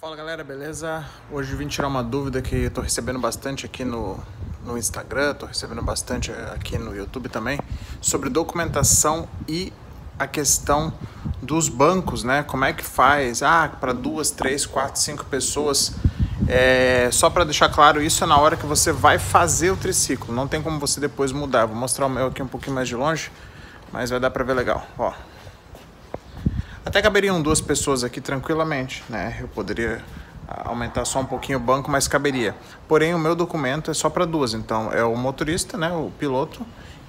Fala galera, beleza? Hoje vim tirar uma dúvida que eu tô recebendo bastante aqui no, no Instagram, tô recebendo bastante aqui no YouTube também, sobre documentação e a questão dos bancos, né? Como é que faz? Ah, para duas, três, quatro, cinco pessoas. É, só para deixar claro, isso é na hora que você vai fazer o triciclo, não tem como você depois mudar. Vou mostrar o meu aqui um pouquinho mais de longe, mas vai dar para ver legal. Ó, até caberiam duas pessoas aqui tranquilamente, né? Eu poderia aumentar só um pouquinho o banco, mas caberia. Porém, o meu documento é só para duas, então é o motorista, né, o piloto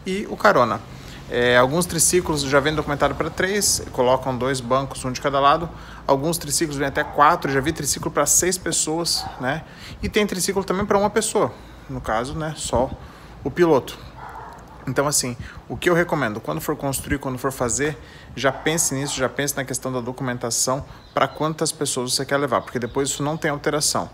e o carona. É, alguns triciclos já vêm documentado para três, colocam dois bancos, um de cada lado. Alguns triciclos vêm até quatro, já vi triciclo para seis pessoas, né? E tem triciclo também para uma pessoa, no caso, né, só o piloto. Então, assim, o que eu recomendo, quando for construir, quando for fazer, já pense nisso, já pense na questão da documentação para quantas pessoas você quer levar, porque depois isso não tem alteração.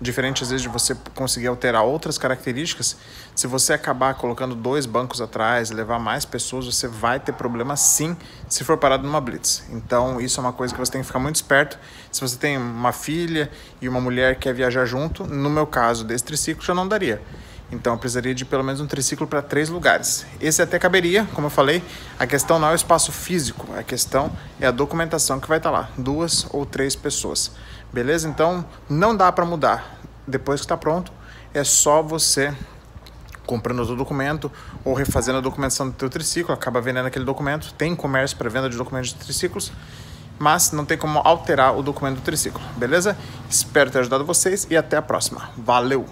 Diferente às vezes de você conseguir alterar outras características, se você acabar colocando dois bancos atrás, levar mais pessoas, você vai ter problema sim se for parado numa blitz. Então isso é uma coisa que você tem que ficar muito esperto. Se você tem uma filha e uma mulher que quer viajar junto, no meu caso desse triciclo já não daria. Então eu precisaria de pelo menos um triciclo para três lugares. Esse até caberia, como eu falei, a questão não é o espaço físico, a questão é a documentação que vai estar tá lá, duas ou três pessoas. Beleza? Então não dá para mudar. Depois que está pronto, é só você comprando o documento ou refazendo a documentação do teu triciclo, acaba vendendo aquele documento, tem comércio para venda de documentos de triciclos, mas não tem como alterar o documento do triciclo, beleza? Espero ter ajudado vocês e até a próxima. Valeu!